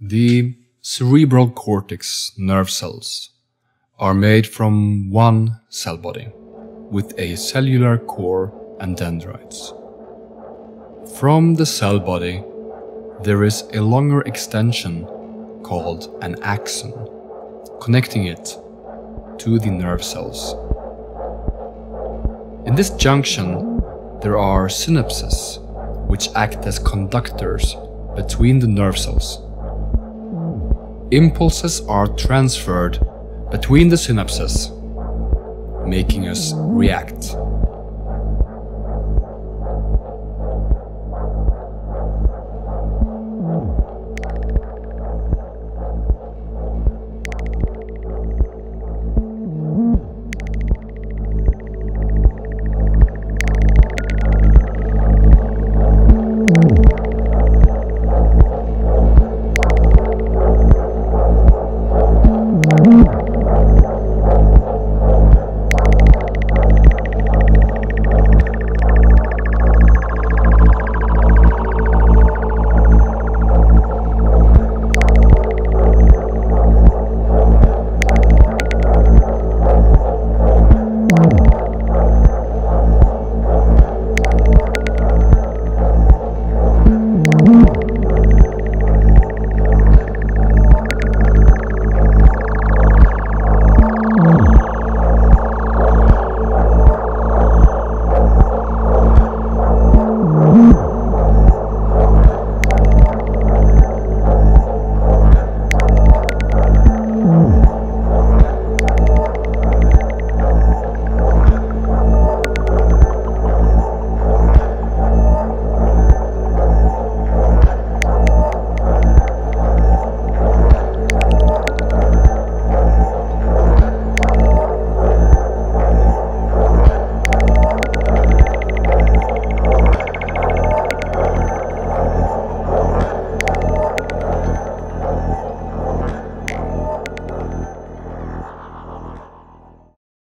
The cerebral cortex nerve cells are made from one cell body with a cellular core and dendrites. From the cell body, there is a longer extension called an axon, connecting it to the nerve cells. In this junction, there are synapses, which act as conductors between the nerve cells. Impulses are transferred between the synapses, making us react.